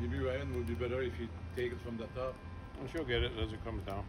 Maybe would be better if you take it from the top. And she'll get it as it comes down.